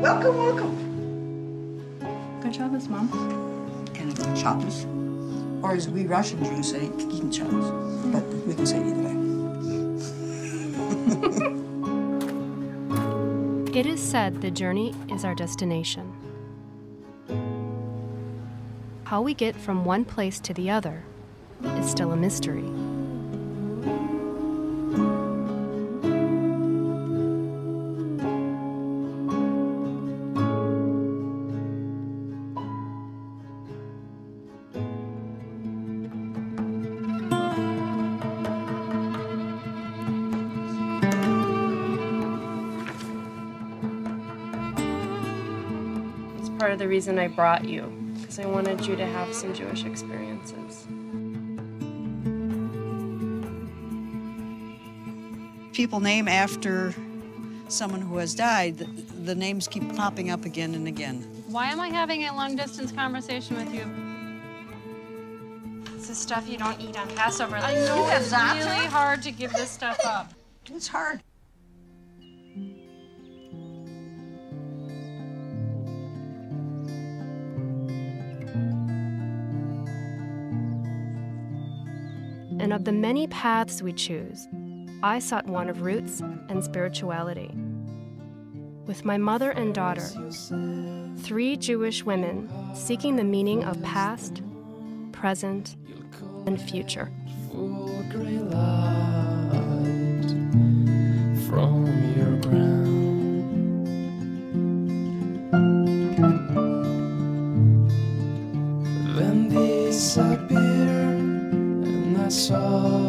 Welcome, welcome. Good Shabbos, Mom. And good Shabbos. Or as we Russian Jews say, Guten Shabbos. But we can say it either way. It is said the journey is our destination. How we get from one place to the other is still a mystery. Part of the reason I brought you, because I wanted you to have some Jewish experiences. People name after someone who has died, the, the names keep popping up again and again. Why am I having a long distance conversation with you? This is stuff you don't eat on Passover. I know it's really hard to give this stuff up. It's hard. And of the many paths we choose, I sought one of roots and spirituality. With my mother and daughter, three Jewish women seeking the meaning of past, present, and future. Then I saw